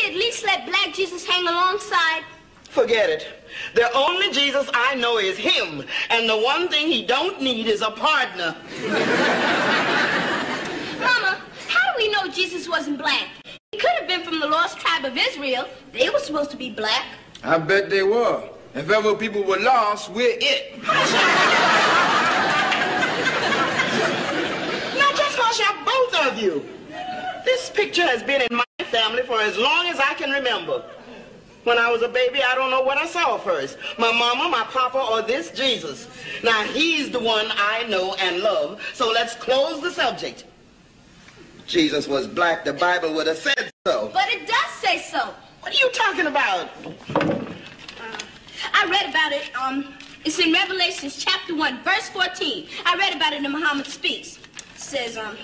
we at least let black Jesus hang alongside? Forget it. The only Jesus I know is him, and the one thing he don't need is a partner. Mama, how do we know Jesus wasn't black? He could have been from the lost tribe of Israel. They were supposed to be black. I bet they were. If ever people were lost, we're it. Now just hush up, both of you. This picture has been in my family for as long as I can remember. When I was a baby, I don't know what I saw first. My mama, my papa, or this Jesus. Now, he's the one I know and love, so let's close the subject. Jesus was black, the Bible would have said so. But it does say so. What are you talking about? I read about it. Um, it's in Revelations chapter 1, verse 14. I read about it in Muhammad Speaks. It says, um,